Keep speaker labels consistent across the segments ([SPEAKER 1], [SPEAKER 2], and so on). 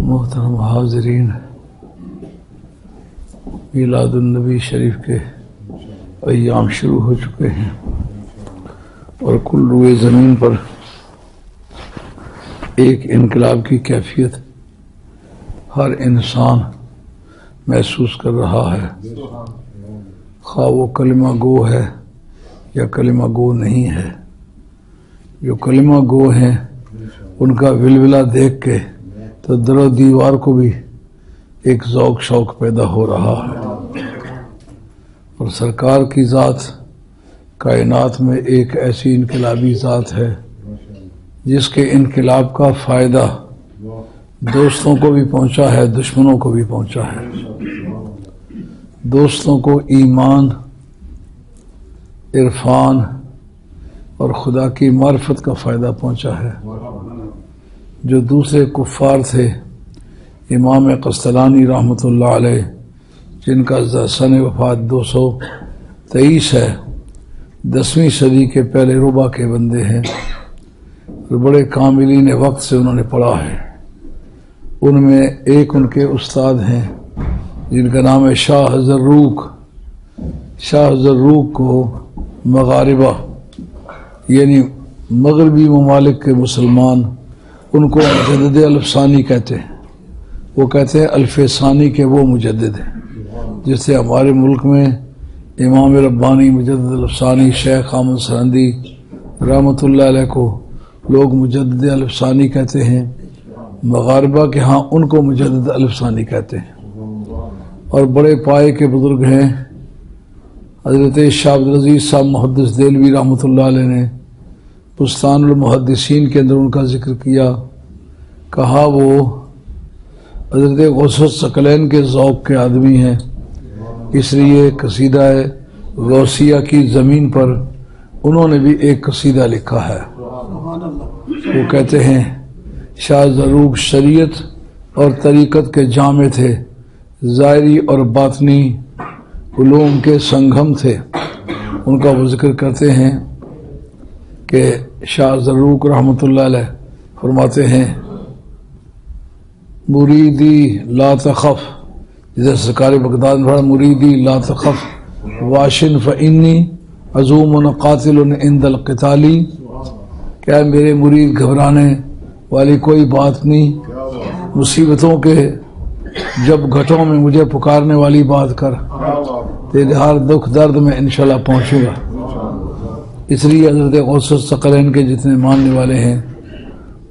[SPEAKER 1] मोहतरम हाजरीन मिलादुलनबी शरीफ के अयाम शुरू हो चुके हैं और कुल रुए ज़मीन पर एक इनकलाब की कैफियत हर इंसान महसूस कर रहा है खा वो कलमा गो है या कलमा गो नहीं है जो कलमा गो हैं, उनका विलविला देख के तो दरो दीवार को भी एक जौक शौक पैदा हो रहा है। और सरकार की ज़ात, कायनात में एक ऐसी इनकलाबी ज़ात है, जिसके इनकलाब का फ़ायदा दोस्तों को भी पहुँचा है, दुश्मनों को भी पहुँचा है। दोस्तों को ईमान, इरफान और खुदा की मार्फत का फ़ायदा पहुँचा है। जो दूसरे कुफ़ार थे, इमाम कस्तलानी रहमत जिनका सन वफात दो सौ तेईस है, दसवीं सदी के पहले रुबा के बंदे हैं, और बड़े कामिलीन वक्त से उन्होंने पढ़ा है। उनमें एक उनके उस्ताद हैं, जिनका नाम है शाह हज़र जर्रूक शाह हज़र जर्रूक को मगारिबा यानी मगरबी ममालिक के मुसलमान, उनको मुजद अल्फसानी कहते हैं। वो कहते हैं, अल्फसानी के वो मुजद हैं। जिससे हमारे मुल्क में इमाम रब्बानी मुजद अल्फसानी, शेख आमद सरंदी रहमत को लोग मुजद अल्फसानी कहते हैं। मगारबा के यहाँ उनको मुजद अल्फसानी कहते हैं। और बड़े पाए के बुज़ुर्ग हैं, हज़रत शाह अब्दुल साहब मुहदस देलवी रहमत ने बुस्तानमहदसिन के अंदर उनका ज़िक्र किया। कहा वो हज़रत गौसत सकलैन के ज़ौक के आदमी हैं। इसलिए कसीदा है गौसिया की ज़मीन पर उन्होंने भी एक कसीदा लिखा है। वो कहते हैं शाह जरूब शरीयत और तरीक़त के जामे थे। ज़ायरी और बातनी उलूम के संगम थे। उनका वो ज़िक्र करते हैं कि शाह जरूक रहमत फरमाते हैं, मुरीदी ला तखफ जैसे सरकार में पढ़ा, मुरीदी ला तखफ वाशिन फ़नी अजूम कातिल इंदल कताली। क्या मेरे मुरीद घबराने वाली कोई बात नहीं? मुसीबतों के जब घटों में मुझे पुकारने वाली बात कर, तेरे हर दुख दर्द में इंशाल्लाह पहुंचूँगा। इसलिए हज़रत सकलैन के जितने मानने वाले हैं,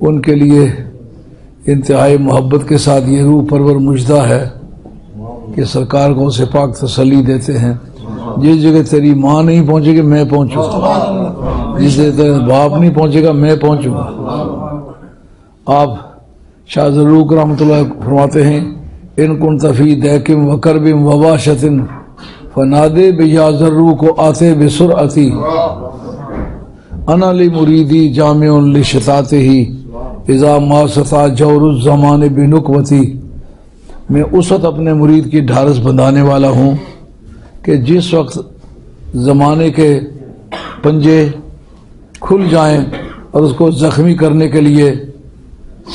[SPEAKER 1] उनके लिए इंतहाई मोहब्बत के साथ ये रूह परवर मुजदा है कि सरकार को उसे पाक तसली देते हैं। जिस जगह तेरी माँ नहीं पहुंचेगी, मैं पहुंचूँगा जिस जगह तेरा बाप नहीं पहुंचेगा, मैं पहुंचूँगा आप शाह जरूक रहमत फरमाते हैं, इन कुन तफी दैकिम वकरबिम वबाशतिन फनादे बिया को आते बेसुर अती अनाली मुरीदी जाम लिशताते ही, इज़ा मासता जौरुज़मान बिनुकवती मैं उस वक्त अपने मुरीद की ढारस बंधाने वाला हूँ कि जिस वक्त ज़माने के पंजे खुल जाएँ और उसको ज़ख्मी करने के लिए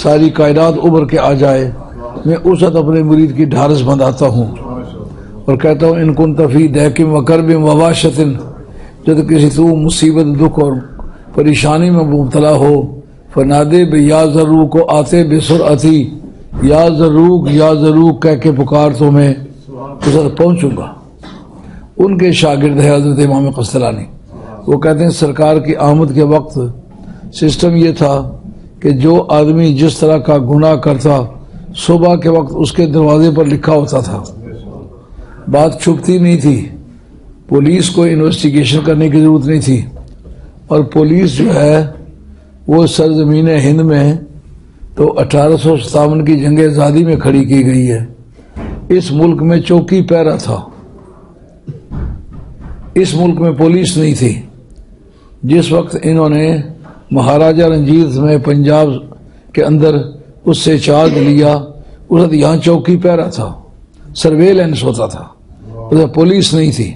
[SPEAKER 1] सारी कायनात उभर के आ जाए, मैं उस वक्त अपने मुरीद की ढारस बंधाता हूँ। और कहता हूँ इनकुन तफ़ी दैकिम वकरबिम वबाशतिन जब किसी तू मुसीबत, दुख और परेशानी में मुबतला हो। फनादे बे या ज़रूर को आते बेसुर अति, या ज़रूर या ज़रूर कह के पुकार तो मैं उस पहुंचूँगा। उनके शागिर्द है हज़रत इमाम कस्तलानी। वो कहते हैं, सरकार की आमद के वक्त सिस्टम ये था कि जो आदमी जिस तरह का गुनाह करता, सुबह के वक्त उसके दरवाजे पर लिखा होता था। बात छुपती नहीं थी। पुलिस को इन्वेस्टिगेशन करने की ज़रूरत नहीं थी। और पुलिस जो है, वो सरजमीन हिंद में तो अठारह सौ सतावन की जंग आज़ादी में खड़ी की गई है। इस मुल्क में चौकी पैरा था। इस मुल्क में पुलिस नहीं थी। जिस वक्त इन्होंने महाराजा रंजीत में पंजाब के अंदर उससे चार्ज लिया उस वक्त यहाँ चौकी पैरा था। सर्वेलेंस होता था। उधर पुलिस नहीं थी।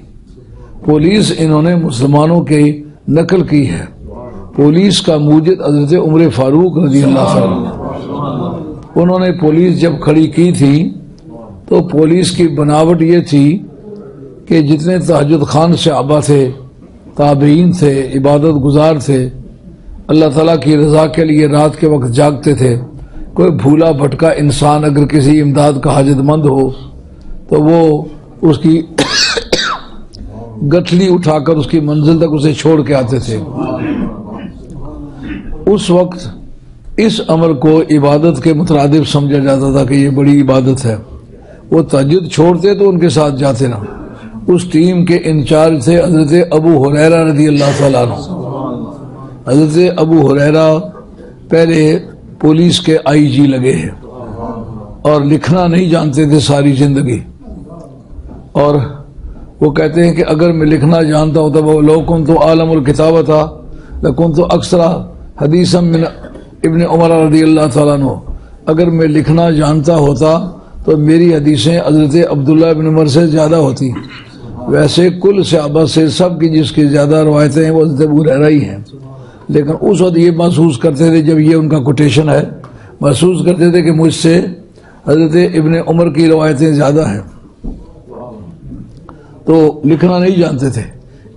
[SPEAKER 1] पुलिस इन्होंने मुसलमानों की नकल की है। पुलिस का मूजद हज़रत उम्र फारूक रज़ी अल्लाह उन्होंने पुलिस जब खड़ी की थी तो पुलिस की बनावट ये थी कि जितने तहजद खान से आबा थे ताबीन थे, इबादत गुजार थे, अल्लाह ताला की रजा के लिए रात के वक्त जागते थे। कोई भूला भटका इंसान अगर किसी इमदाद का हाजतमंद हो तो वो उसकी गठली उठाकर उसकी मंजिल तक उसे छोड़ के आते थे। उस वक्त इस अमर को इबादत के मुतरद समझा जाता था कि ये बड़ी इबादत है। वो तजद छोड़ते तो उनके साथ जाते ना। उस टीम के इंचार्ज थे हज़रत अबू हुरैरा रदी अल्लाह हज़रत अबू हुरैरा पहले पुलिस के आईजी लगे हैं और लिखना नहीं जानते थे सारी ज़िंदगी। और वो कहते हैं कि अगर मैं लिखना जानता हूँ तो वो लोकुन तो आलम किताब था लकुन तो अक्सरा हदीसम इबन उमर रदी अल्लाह तु अगर मैं लिखना जानता होता तो मेरी हदीसें हज़रत अब्दुल्ला बिन उमर से ज़्यादा होती। वैसे कुल सहाबा से सब की जिसकी ज़्यादा रवायतें हैं, वो हज़रत अबू रहरा ही हैं। लेकिन उस वक्त ये महसूस करते थे, जब ये उनका कोटेशन है, महसूस करते थे कि मुझसे हज़रत इबन उमर की रवायतें ज़्यादा हैं। तो लिखना नहीं जानते थे।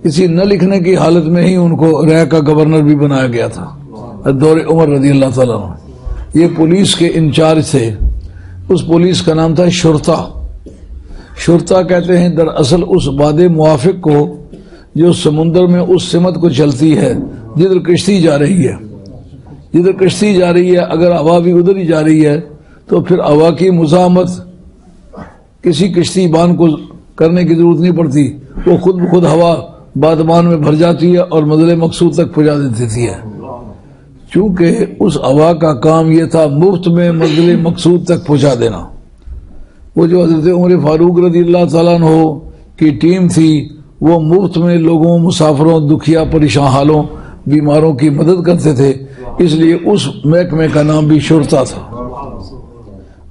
[SPEAKER 1] इसी न लिखने की हालत में ही उनको रह का गवर्नर भी बनाया गया था। दौर उमर रज़ी अल्लाह तला ये पुलिस के इंचार्ज थे। उस पुलिस का नाम था शुरता। शुरता कहते हैं, दरअसल उस वादे मुआफिक को, जो समुन्द्र में उस सिमत को चलती है, जिधर कश्ती जा रही है। जिधर कश्ती जा रही है, अगर हवा भी उधर ही जा रही है तो फिर हवा की मुजामत किसी कश्ती बान को करने की ज़रूरत नहीं पड़ती। वो खुद ब खुद हवा बादमान में भर जाती है और मजल मकसूद तक पहुँचा देती है। चूँकि उस हवा का काम यह था मुफ़्त में मजल मकसूद तक पहुँचा देना। वो जो हज़रत उमर फारूक रदी अल्लाह हो की टीम थी, वो मुफ़्त में लोगों, मुसाफरों, दुखिया, परेशान हालों, बीमारों की मदद करते थे। इसलिए उस महकमे का नाम भी शुरता था।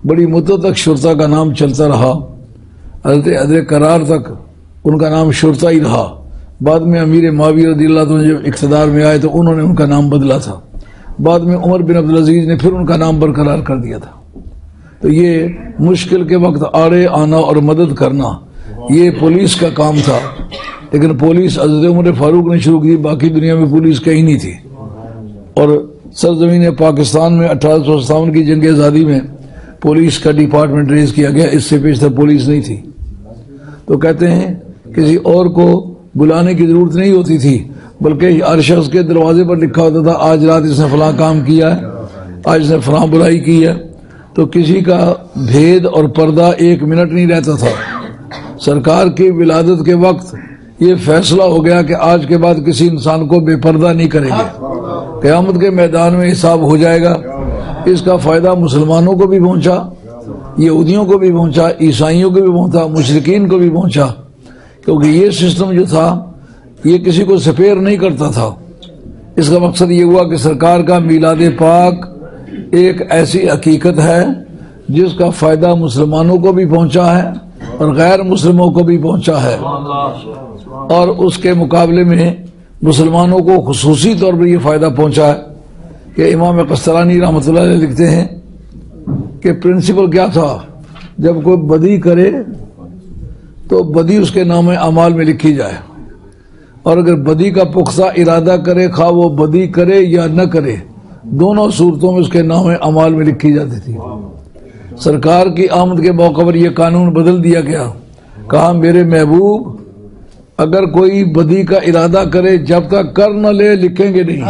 [SPEAKER 1] बड़ी मुद्दत तक शुरता का नाम चलता रहा। हज़रत अदर करार तक उनका नाम शुरता ही रहा। बाद में अमीर मावी रदील्ला जब इकतदार में आए तो उन्होंने उनका नाम बदला था। बाद में उमर बिन अब्दुल अज़ीज़ ने फिर उनका नाम बरकरार कर दिया था। तो ये मुश्किल के वक्त आड़े आना और मदद करना, ये पुलिस का काम था। लेकिन पुलिस हज़रत उमर फारूक ने शुरू की, बाकी दुनिया में पुलिस कहीं नहीं थी। और सरजमीन पाकिस्तान में अठारह सौ सत्तावन की जंग आज़ादी में पुलिस का डिपार्टमेंट रेज किया गया, इससे पेशतर पुलिस नहीं थी। तो कहते हैं, किसी और को बुलाने की ज़रूरत नहीं होती थी, बल्कि हर शख्स के दरवाजे पर लिखा होता था, आज रात इसने फला काम किया है, आज इसने फला बुराई की है। तो किसी का भेद और पर्दा एक मिनट नहीं रहता था। सरकार की विलादत के वक्त ये फैसला हो गया कि आज के बाद किसी इंसान को बेपर्दा नहीं करेंगे। क्यामत के मैदान में हिसाब हो जाएगा। इसका फ़ायदा मुसलमानों को भी पहुँचा। यहूदियों को भी पहुँचा, ईसाइयों को भी पहुँचा, मुशरकिन को भी पहुँचा, क्योंकि ये सिस्टम जो था, ये किसी को सफेर नहीं करता था। इसका मकसद ये हुआ कि सरकार का मिलाद पाक एक ऐसी हकीकत है, जिसका फ़ायदा मुसलमानों को भी पहुँचा है और गैर मुसलमों को भी पहुँचा है। और उसके मुकाबले में मुसलमानों को खसूसी तौर पर यह फ़ायदा पहुँचा है। कि इमाम कस्तरानी रहमत लिखते हैं कि प्रिंसिपल क्या था? जब कोई बदी करे तो बदी उसके नाम अमाल में लिखी जाए। और अगर बदी का पुख्ता इरादा करे, खा वो बदी करे या न करे, दोनों सूरतों में उसके नाम अमाल में लिखी जाती थी। सरकार की आमद के मौके पर यह कानून बदल दिया गया। कहा, मेरे महबूब अगर कोई बदी का इरादा करे जब तक कर न ले लिखेंगे नहीं।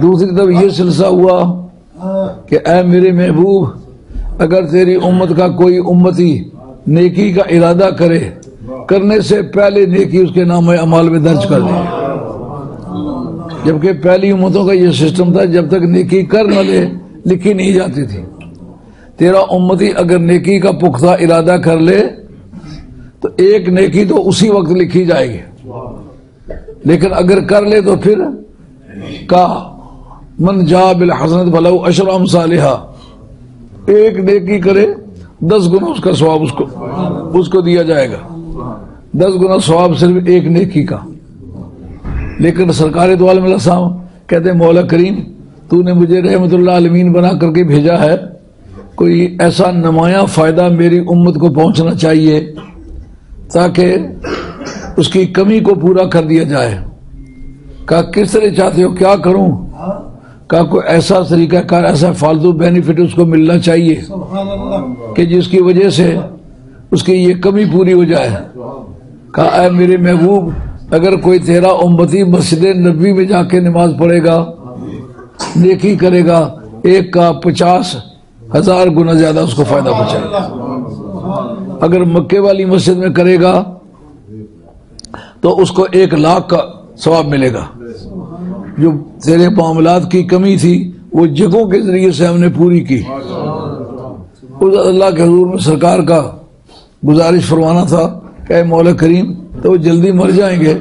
[SPEAKER 1] दूसरी तरफ़ ये सिलसिला हुआ कि ऐ मेरे महबूब अगर तेरी उम्मत का कोई उम्मती नेकी का इरादा करे करने से पहले नेकी उसके नाम अमाल में दर्ज कर दे जबकि पहली उम्मतों का यह सिस्टम था जब तक नेकी कर न ले लिखी नहीं जाती थी। तेरा उम्मती अगर नेकी का पुख्ता इरादा कर ले तो एक नेकी तो उसी वक्त लिखी जाएगी। लेकिन अगर कर ले तो फिर का? मन जा बिल हसनत भलाऊ अशरम सालिहा। एक नेकी करे, दस गुना उसका स्वाब उसको उसको दिया जाएगा। दस गुना स्वाब सिर्फ़ एक नेकी का। लेकिन सरकार तो साहब कहते मौला करीम, तूने मुझे रहमत आलमीन बना करके भेजा है। कोई ऐसा नमाया फ़ायदा मेरी उम्मत को पहुँचना चाहिए। ताकि उसकी कमी को पूरा कर दिया जाए। कहा, किस तरह चाहते हो, क्या करूँ? का कोई ऐसा तरीका कार ऐसा फालतू बेनिफिट उसको मिलना चाहिए कि जिसकी वजह से उसकी ये कमी पूरी हो जाए। कहा मेरे महबूब, अगर कोई तेरा उम्मती मस्जिद नबी में जाके नमाज़ पढ़ेगा, नेकी करेगा, एक का पचास हज़ार गुना ज़्यादा उसको फ़ायदा पहुंचाएगा। अगर मक्के वाली मस्जिद में करेगा तो उसको एक लाख का सवाब मिलेगा। जो तेरे मामलात की कमी थी, वो जगहों के ज़रिए से हमने पूरी की। उस अल्लाह के हजूर में सरकार का गुजारिश फरमाना था क्या मौला करीम तो वो जल्दी मर जाएँगे।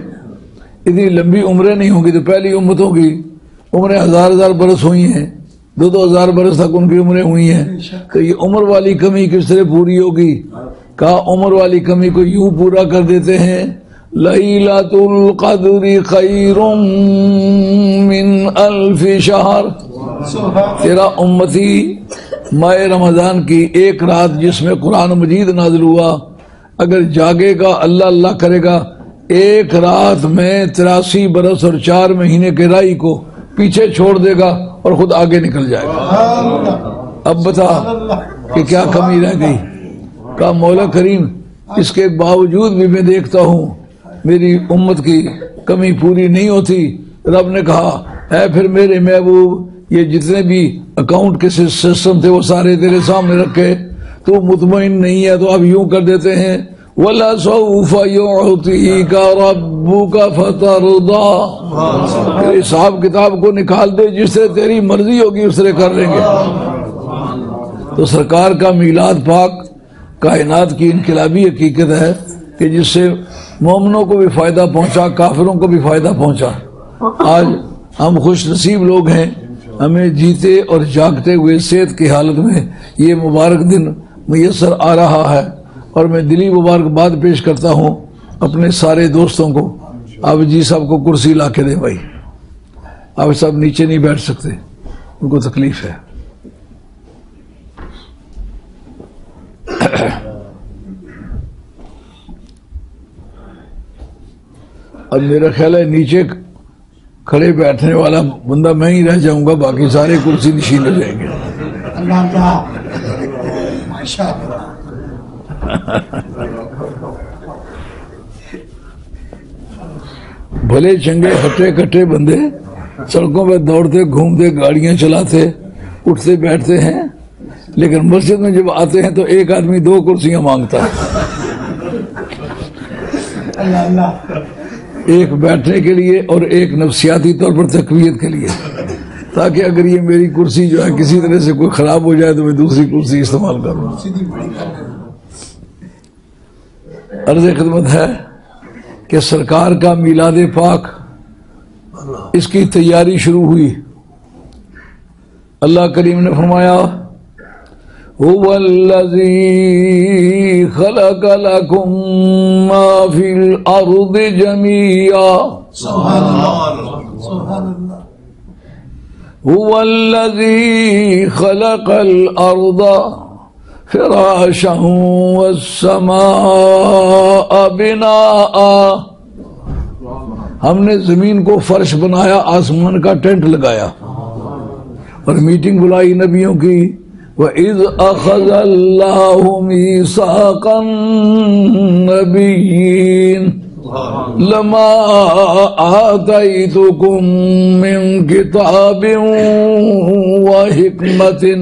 [SPEAKER 1] इतनी लंबी उम्रें नहीं होंगी तो पहली उम्मतों की उम्रें हज़ार हज़ार बरस हुई हैं। दो दो हज़ार बरस तक उनकी उम्रें हुई हैं। तो ये उम्र वाली कमी किस तरह पूरी होगी? कहा उम्र वाली कमी को यूँ पूरा कर देते हैं लईलातुल कदरी खैरुम मिन अल्फ शहर। तेरा उम्मती माह रमज़ान की एक रात जिसमें कुरान मजीद नाजिल हुआ अगर जागेगा अल्लाह अल्लाह करेगा एक रात में तिरासी बरस और चार महीने के राई को पीछे छोड़ देगा और खुद आगे निकल जाएगा। अब बता कि क्या कमी रह गई? का मौला करीम इसके बावजूद भी मैं देखता हूँ मेरी उम्मत की कमी पूरी नहीं होती। रब ने कहा है फिर मेरे महबूब ये जितने भी अकाउंट के सिस्टम थे वो सारे तेरे सामने रखे। तो मुतमिन नहीं है तो अब यूँ कर देते हैं वला सऊफी का रबू का फतरदा हिसाब किताब को निकाल दे, जिससे तेरी मर्ज़ी होगी, उससे कर लेंगे। तो सरकार का मिलाद पाक, कायनात की इनकलाबी हकीकत है कि जिससे मोमनों को भी फ़ायदा पहुँचा, काफिरों को भी फ़ायदा पहुँचा। आज हम खुश नसीब लोग हैं, हमें जीते और जागते हुए सेहत की हालत में ये मुबारक दिन मैसर आ रहा है। और मैं दिली मुबारकबाद पेश करता हूँ अपने सारे दोस्तों को। अब जी साहब को कुर्सी ला के दे भाई। अब सब नीचे नहीं बैठ सकते। उनको तकलीफ़ है। अब मेरा ख्याल है नीचे खड़े बैठने वाला बंदा मैं ही रह जाऊँगा, बाकी सारे कुर्सी नशीन हो जाएँगे। भले चंगे हटे कट्टे बंदे सड़कों पे दौड़ते, घूमते, गाड़ियाँ चलाते, उठते, बैठते हैं, लेकिन मस्जिद में जब आते हैं तो एक आदमी दो कुर्सियाँ माँगता है। एक बैठने के लिए और एक नफसियाती तौर पर तकवीत के लिए, ताकि अगर ये मेरी कुर्सी जो है किसी तरह से कोई खराब हो जाए तो मैं दूसरी कुर्सी इस्तेमाल करूँ। अर्ज़ खदमत है कि सरकार का मिलाद पाक इसकी तैयारी शुरू हुई। अल्लाह करीम ने फरमाया खलक जमिया। हुवल्लज़ी अर्द फिराशा वस्समाअ बिनाआ हमने ज़मीन को फर्श बनाया, आसमान का टेंट लगाया और मीटिंग बुलाई नबियों की वह इज़ अखज़ल्लाहुमीसाक़न लमा आतईतुकुम मिन किताबिन व हिकमतिन।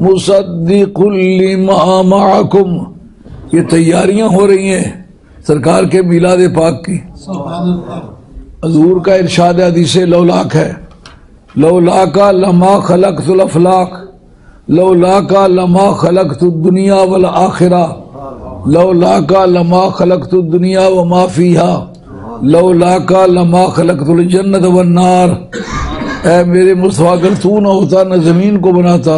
[SPEAKER 1] मुसद्दिकुल्लिमाकुम ये तैयारियां हो रही हैं सरकार के मिलाद पाक की हजूर का इरशाद हदीस लौलाक है लौलाका लमा खलक तुलफलाक लौलाका लमा खलक दुनिया वल आखिरा लौलाका लमा खलक दुनिया व माफिया लौलाका लमा खलक जन्नत व नार। ऐ मेरे मुस्तफ़ा तू ना होता, न ज़मीन को बनाता,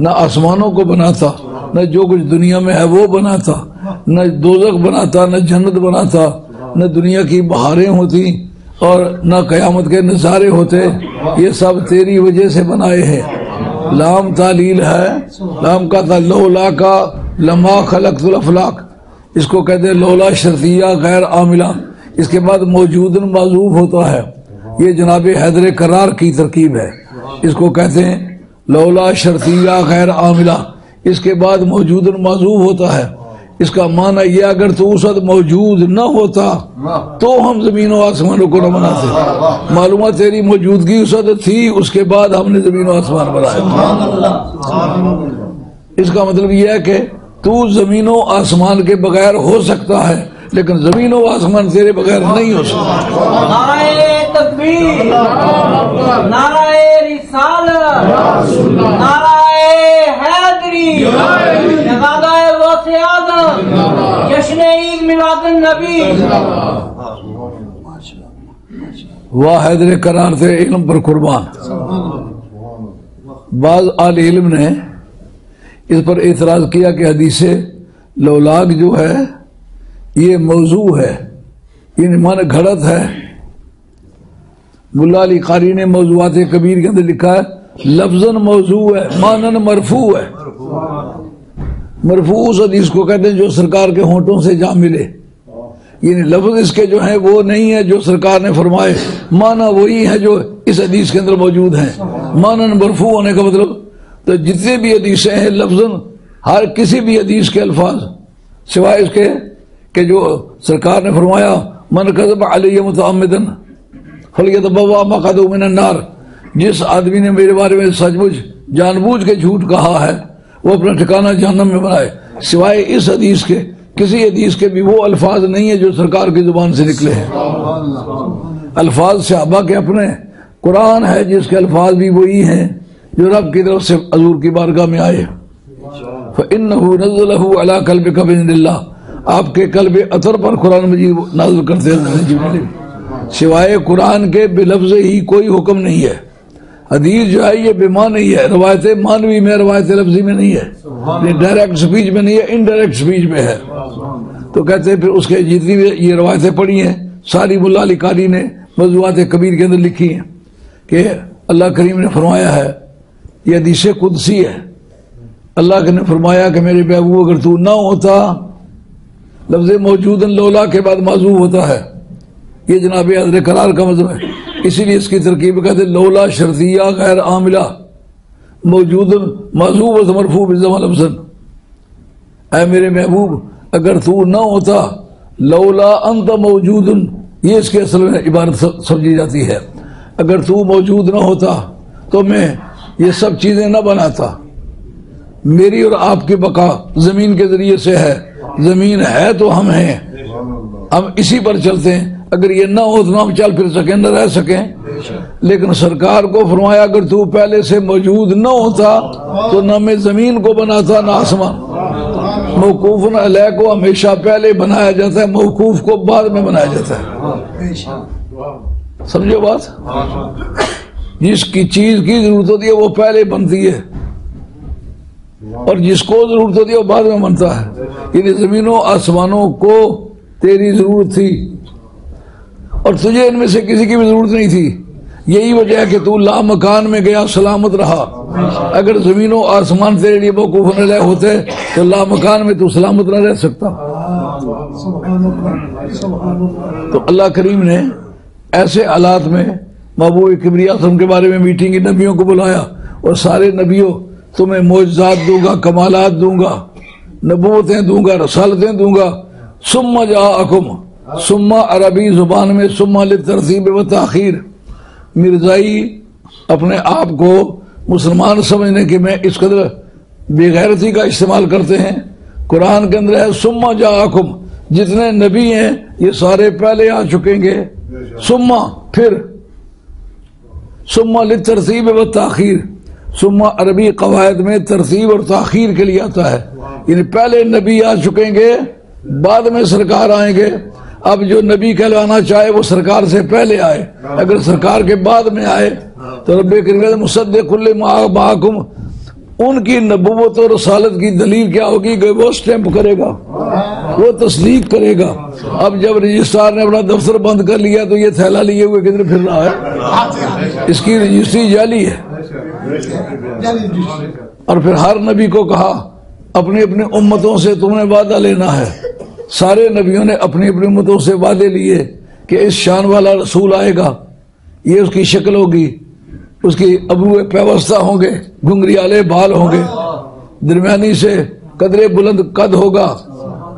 [SPEAKER 1] न आसमानों को बनाता, न जो कुछ दुनिया में है वो बनाता, न दोजक बनाता, न जन्नत बनाता, न दुनिया की बहारें होती और न कयामत के नज़ारे होते, ये सब तेरी वजह से बनाए हैं। लाम तालील है, लाम का था लोला का लमा खलक अफलाक। इसको कहते लोला शर्तिया गैर आमिला। इसके बाद मौजूद माजूब होता है। ये जनाब हैदर करार की तरकीब है। इसको कहते हैं, लौला शर्तिया खैर आमिला। इसके बाद मौजूद माजूब होता है। इसका माना यह अगर तो उस वक्त मौजूद न होता तो हम ज़मीन आसमानों को न बनाते मालूम तेरी मौजूदगी उस वक्त थी, उसके बाद हमने ज़मीन आसमान बनाया इसका मतलब यह है कि तू जमीनों आसमान के बगैर हो सकता है। लेकिन ज़मीन व आसमान तेरे बगैर नहीं हो सकता।
[SPEAKER 2] जश्न ईद नबी।
[SPEAKER 1] वाह हैदर करार थे इल्म पर कुर्बान। बाज आल इल्म ने इस पर एतराज़ किया कि हदीस लौलाग जो है ये मौजू है ये मान घड़त है। मुल्ला अली कारी ने मौजूआत कबीर के अंदर लिखा है, लफ्जन मौजू है, मानन मरफू है। मरफू उस हदीस को कहते हैं जो सरकार के होंठों से जा मिले। ये लफ्ज इसके जो है, वो नहीं है जो सरकार ने फरमाए। माना वही है जो इस हदीस के अंदर मौजूद है। मानन मरफू होने का मतलब तो जितने भी हदीसें हैं, लफ्जन, हर किसी भी हदीस के अल्फाज, सिवाय इसके कि जो सरकार ने फरमाया, मन कदब अलिय मुतमदन, फलियत बवा मकद नार। जिस आदमी ने मेरे बारे में सचमुच, जानबूझ के झूठ कहा है, वो अपना ठिकाना जहनम में बनाए। सिवाय इस हदीस के, किसी हदीस के भी वो अल्फाज नहीं है जो सरकार की ज़ुबान से निकले हैं। अल्फाज शहबा के अपने, कुरान है जिसके अल्फाज भी वही हैं, जो रब की तरफ़ से हजूर की बारगाह में आए इन नजल अला कल्ब कबिल्ला आपके कल्ब अतर पर कुरान मजीद नाजल करते सिवाय कुरान के बेलफ्ज ही कोई हुक्म नहीं है। हदीस जो है, ये बेमान नहीं है। रवायत मानवी में, रवायत लफ्जी में नहीं है। ये डायरेक्ट स्पीच में नहीं है इनडायरेक्ट स्पीच में है। तो कहते हैं, फिर उसके जितनी भी ये रवायतें पढ़ी हैं, सारी मुला कारी ने मजूआत कबीर के अंदर लिखी हैं कि अल्लाह करीम ने फरमाया है, ये हदीस कुदसी है। अल्लाह ने फरमाया कि मेरे बेबू अगर तू ना होता लफ्ज मौजूद लोला के बाद माजूब होता है। ये जनाब हजर करार का मतलब है। इसीलिए इसकी तरकीब कहते लोला शर्तिया गैर आमिला। मौजूद माजूब मरफू लफ्जन ऐ मेरे महबूब, अगर तू ना होता, लौला अंत मौजूद ये इसके असल में इबारत समझी जाती है। अगर तू मौजूद ना होता तो मैं ये सब चीज़ें ना बनाता। मेरी और आपकी बका ज़मीन के ज़रिए से है। ज़मीन है तो हम हैं। हम इसी पर चलते हैं। अगर ये ना हो तो हम चल फिर सके, न रह सके। लेकिन सरकार को फरमाया, अगर तू पहले से मौजूद न होता तो न मैं ज़मीन को बनाता, ना आसमान। मौकूफ अलह को हमेशा पहले बनाया जाता है, मौकूफ को बाद में बनाया जाता है। समझो बात? जिसकी चीज़ की ज़रूरत होती है, वो पहले बनती है। और जिसको ज़रूरत होती है, वो बाद में बनता है। इन जमीनों, आसमानों को तेरी ज़रूरत थी, और तुझे इनमें से किसी की भी ज़रूरत नहीं थी, यही वजह है कि तू ला मकान में गया, सलामत रहा। अगर जमीनों, आसमान तेरे लिए वकूफ न रहे होते तो ला मकान में तू सलामत ना रह सकता। तो अल्लाह करीम ने ऐसे हालात में महबूब कबरिया के बारे में मीटिंग नबियों को बुलाया, और सारे नबियों तुम्हें मोजात दूँगा, कमालात दूँगा नबूतें दूँगा, रसालतें दूँगा। सुम्मा जा अकुम सुम्मा अरबी ज़ुबान में, सुम्मा तरसीब व तखीर। मिर्जाई अपने आप को मुसलमान समझने के में इस कदर बेगैरती का इस्तेमाल करते हैं। कुरान के अंदर है, सुम्मा जा अकुम जितने नबी हैं, ये सारे पहले आ चुकेंगे। सुम्मा, फिर। सुम्मा तरसीब व तखीर। सुम्मा अरबी कवायद में तरतीब और तखीर के लिए आता है। यानी पहले नबी आ चुकेंगे, बाद में सरकार आएँगे। अब जो नबी कहलाना चाहे, वो सरकार से पहले आए। अगर सरकार के बाद में आए तो रब महाकुम उनकी नबूवत और रसालत की दलील क्या होगी? वो स्टैंप करेगा। वो तस्दीक करेगा। अब जब रजिस्ट्रार ने अपना दफ्तर बंद कर लिया तो ये थैला लिए हुए किधर फिर रहा है? इसकी रजिस्ट्री जाली है। और फिर हर नबी को कहा, अपनी अपनी उम्मतों से तुमने वादा लेना है। सारे नबियों ने अपनी अपनी उम्मतों से वादे लिए कि इस शान वाला रसूल आएगा। ये उसकी शक्ल होगी, उसकी अबू व्यवस्था होंगे घुंगरियाले बाल होंगे। दरमियानी से कदरे बुलंद कद होगा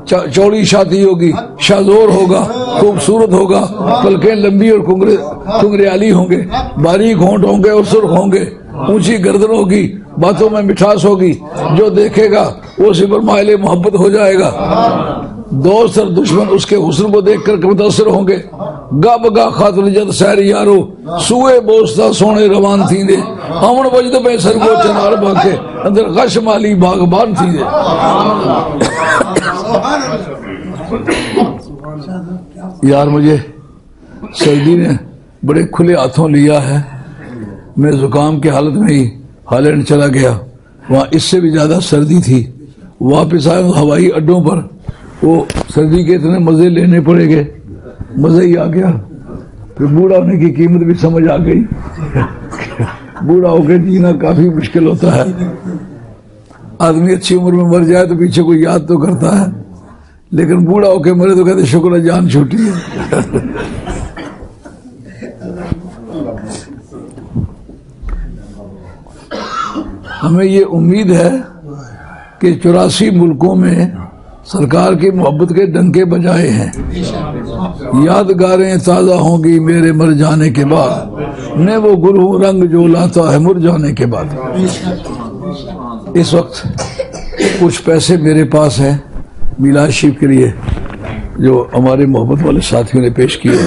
[SPEAKER 1] चौड़ी छाती होगी शाजोर होगा, खूबसूरत होगा, पलकें लंबी और कुंगरियाली होंगे, बारीक होंठ होंगे और सुर्ख होंगे। ऊँची गर्दन होगी, बातों में मिठास होगी, जो देखेगा, वो सिबर मायले मोहब्बत हो जाएगा। दोस्त और दुश्मन उसके हुसन को देखकर मुतासर होंगे। गब गा खातुन जद सैर यारो, सुए बोसता सोने रवान थी दे हमन वजद पे सर को चनार बाके अंदर गश माली बागबान थी दे यार मुझे सर्दी ने बड़े खुले हाथों लिया है। मैं जुकाम की हालत में ही हालैंड चला गया। वहाँ इससे भी ज़्यादा सर्दी थी। वापिस आया हवाई अड्डों पर। वो सर्दी के इतने मज़े लेने पड़ेंगे मज़ा ही आ गया। फिर बूढ़ा होने की कीमत भी समझ आ गई। बूढ़ा होकर जीना काफ़ी मुश्किल होता है। आदमी अच्छी उम्र में मर जाए तो पीछे कोई याद तो करता है। लेकिन बूढ़ा होकर मरे तो कहते, शुक्र जान छूटी है। हमें ये उम्मीद है कि चौरासी मुल्कों में सरकार की मोहब्बत के डंके बजाए हैं। यादगारें ताज़ा होंगी मेरे मर जाने के बाद। ने वो गुरु रंग जो लाता है मुर जाने के बाद। इस वक्त कुछ पैसे मेरे पास हैं, मिलाद शिव के लिए, जो हमारे मोहब्बत वाले साथियों ने पेश किए